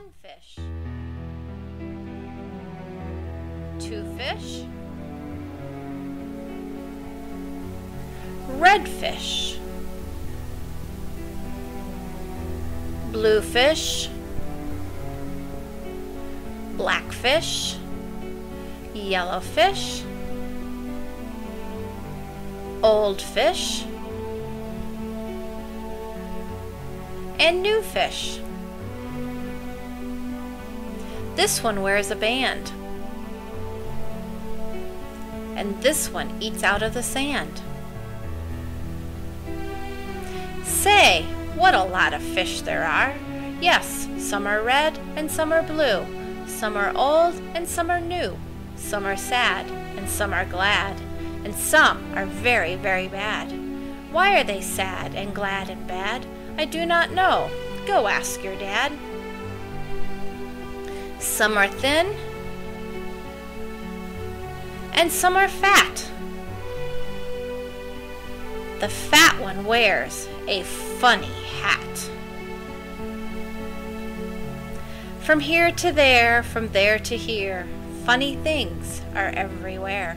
one fish, two fish, red fish, blue fish, black fish, yellow fish, old fish, and new fish. This one wears a band. And this one eats out of the sand. Say, what a lot of fish there are. Yes, some are red and some are blue. Some are old and some are new. Some are sad and some are glad. And some are very, very bad. Why are they sad and glad and bad? I do not know. Go ask your dad. Some are thin, and some are fat. The fat one wears a funny hat. From here to there, from there to here, funny things are everywhere.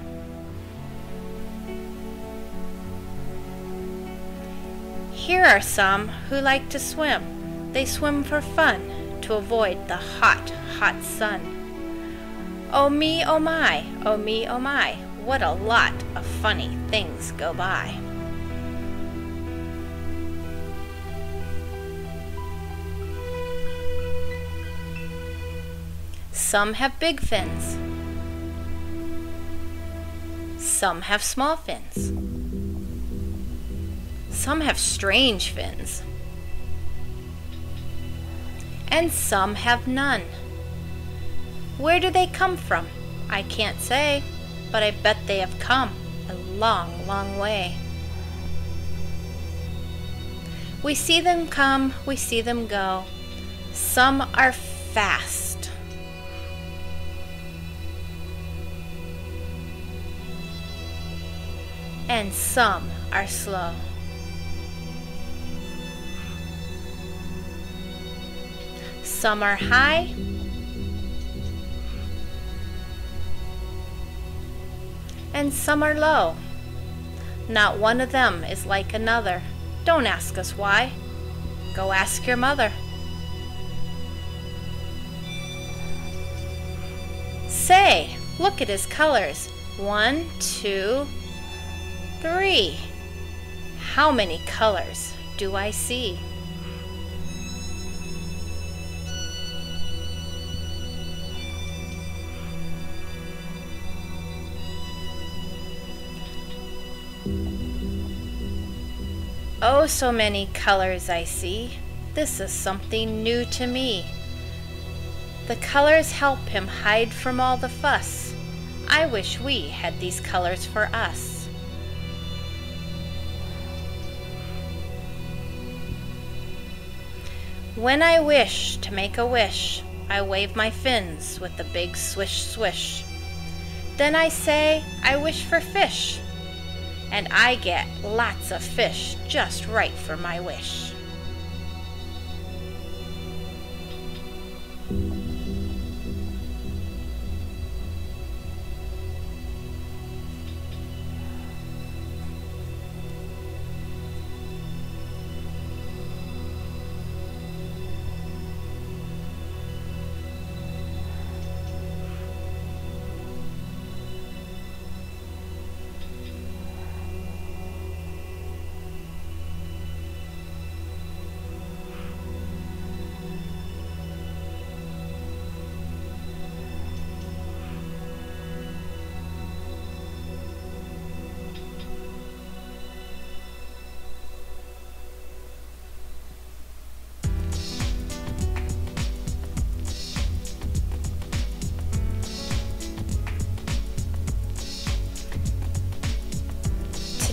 Here are some who like to swim. They swim for fun to avoid the hot, hot sun. Oh me, oh my, oh me, oh my, what a lot of funny things go by. Some have big fins. Some have small fins. Some have strange fins and some have none. Where do they come from? I can't say, but I bet they have come a long, long way. We see them come, we see them go. Some are fast. And some are slow. Some are high. And some are low. Not one of them is like another. Don't ask us why. Go ask your mother. Say, look at his colors. One, two, three. How many colors do I see? Oh, so many colors I see. This is something new to me. The colors help him hide from all the fuss. I wish we had these colors for us. When I wish to make a wish, I wave my fins with a big swish swish. Then I say, I wish for fish and I get lots of fish just right for my wish.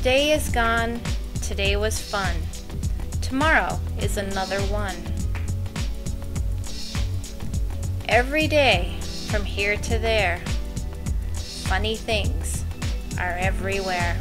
Today is gone, today was fun. Tomorrow is another one. Every day, from here to there, funny things are everywhere.